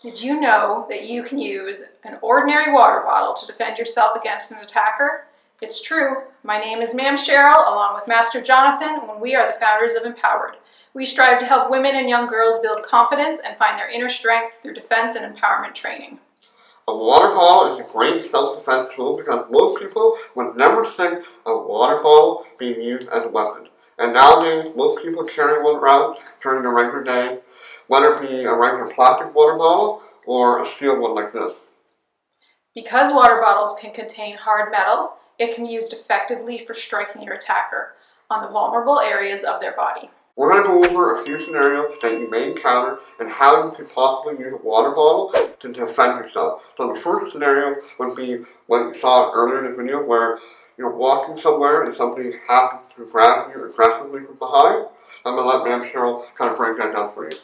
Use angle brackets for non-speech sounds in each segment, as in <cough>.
Did you know that you can use an ordinary water bottle to defend yourself against an attacker? It's true. My name is Ma'am Cheryl, along with Master Jonathan, and we are the founders of Empowered. We strive to help women and young girls build confidence and find their inner strength through defense and empowerment training. A water bottle is a great self-defense tool because most people would never think of water bottle being used as a weapon. And nowadays, most people carry one around during the regular day, whether it be a regular plastic water bottle or a steel one like this. Because water bottles can contain hard metal, it can be used effectively for striking your attacker on the vulnerable areas of their body. We're going to go over a few scenarios that you may encounter and how you could possibly use a water bottle to defend yourself. So the first scenario would be what you saw earlier in the video where you're walking somewhere and somebody happens to grab you aggressively from behind. I'm going to let Ma'am Cheryl kind of break that down for you.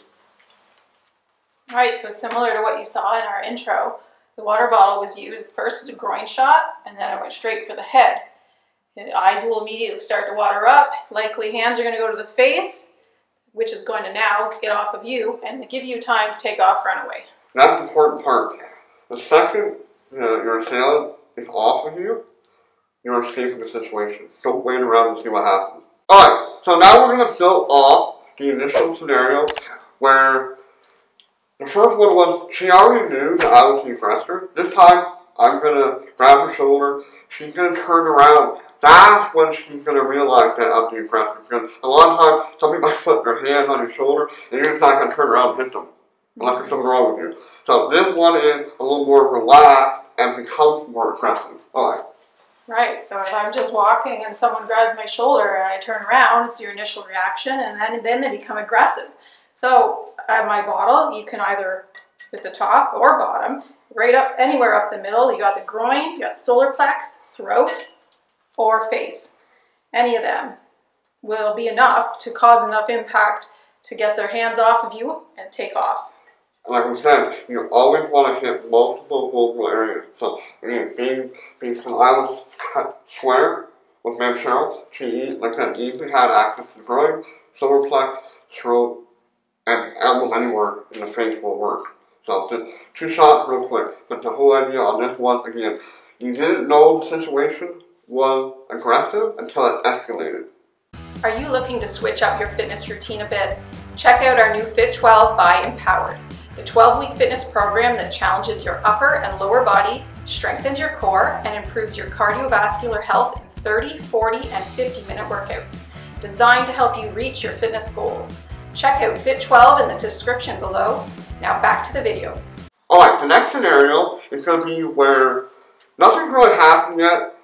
All right, so similar to what you saw in our intro, the water bottle was used first as a groin shot and then it went straight for the head. The eyes will immediately start to water up. Likely hands are going to go to the face, which is going to now get off of you and give you time to take off, run away. That's the important part. The second uh, your assailant is off of you, you're escaping the situation. Don't wait around and see what happens. Alright, so now we're going to fill off the initial scenario where the first one was she already knew that I was the aggressor. This time I'm gonna grab her shoulder. She's gonna turn around. That's when she's gonna realize that I'm the aggressor. Because a lot of times, somebody might <laughs> put their hand on your shoulder, and you're just not gonna turn around and hit them, unless there's something wrong with you. So this one is a little more relaxed and becomes more aggressive. All right. Right, so if I'm just walking and someone grabs my shoulder and I turn around, it's your initial reaction, and then, then they become aggressive. So at my bottle, you can either with the top or bottom, right up anywhere up the middle. You got the groin, you got solar plex, throat, or face. Any of them will be enough to cause enough impact to get their hands off of you and take off. Like we said, you always want to hit multiple vulnerable areas. So, being, being from I swear with Ma'am Cheryl, she, like I said, easily had access to groin, solar plex, throat, and almost anywhere in the face will work. So just two shots real quick. But the whole idea on this one, again, you didn't know the situation was aggressive until it escalated. Are you looking to switch up your fitness routine a bit? Check out our new Fit 12 by Empowered, the 12-week fitness program that challenges your upper and lower body, strengthens your core, and improves your cardiovascular health in 30, 40, and 50 minute workouts, designed to help you reach your fitness goals. Check out Fit 12 in the description below now back to the video. Alright, the next scenario is going to be where nothing's really happened yet,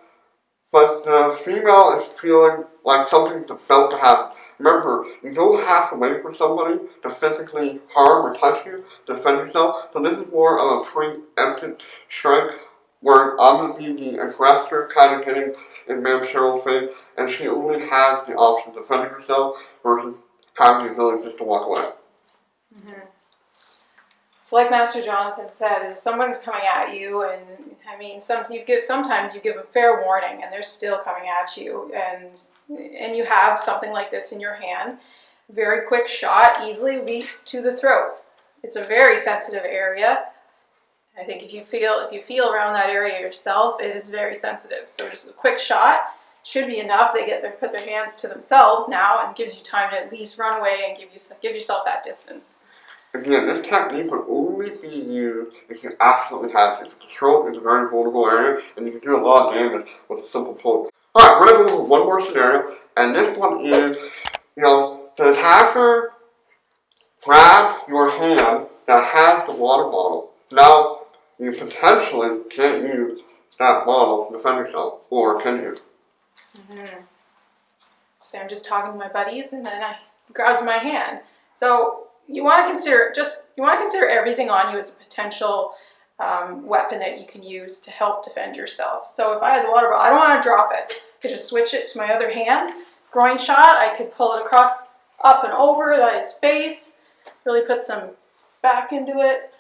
but the female is feeling like something's about to happen. Remember, you don't have to wait for somebody to physically harm or touch you to defend yourself. So this is more of a preemptive strike where I'm going to be the aggressor kind of getting in Ma'am Cheryl's face, and she only has the option of defending herself versus having the ability just to walk away. Mm -hmm. So like Master Jonathan said, if someone's coming at you, and I mean, some, you give, sometimes you give a fair warning and they're still coming at you, and, and you have something like this in your hand, very quick shot, easily reach to the throat. It's a very sensitive area. I think if you feel if you feel around that area yourself, it is very sensitive. So just a quick shot should be enough. They get their put their hands to themselves now and gives you time to at least run away and give you give yourself that distance. Again, this technique would only see used if you absolutely have to. The is a very vulnerable area, and you can do a lot of damage with a simple poke. Alright, we're going to go over one more scenario, and this one is, you know, the attacker grabs your hand that has the water bottle. Now, you potentially can't use that bottle to defend yourself, or can you? Mm -hmm. So I'm just talking to my buddies, and then I grabs my hand. So you want to consider just you want to consider everything on you as a potential um, weapon that you can use to help defend yourself. So if I had the water bottle, I don't want to drop it. I could just switch it to my other hand. Groin shot, I could pull it across up and over his face, really put some back into it,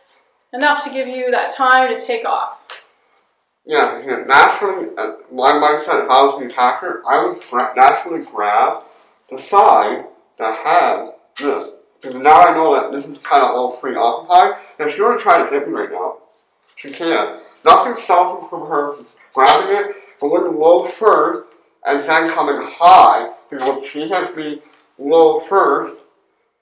enough to give you that time to take off. Yeah, naturally, uh, my mindset, if I was the attacker, I would naturally grab the side that had this. Because now I know that this is kind of all free occupied, If she were trying to hit me right now. She can't. Nothing stops me from her grabbing it, but when low first, and then coming high, because she hit me low first,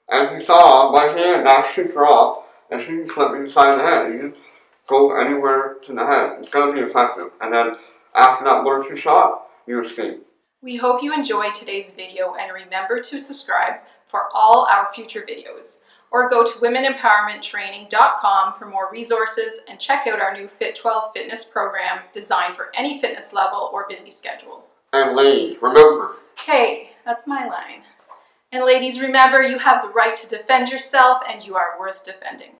and she saw my hand naturally drop, and she can clip inside the head. You just go anywhere to the head. It's gonna be effective. And then after that one shot, you escape. We hope you enjoyed today's video and remember to subscribe for all our future videos. Or go to womenempowermenttraining.com for more resources and check out our new Fit 12 fitness program designed for any fitness level or busy schedule. And ladies, remember, Hey, that's my line. And ladies, remember you have the right to defend yourself and you are worth defending.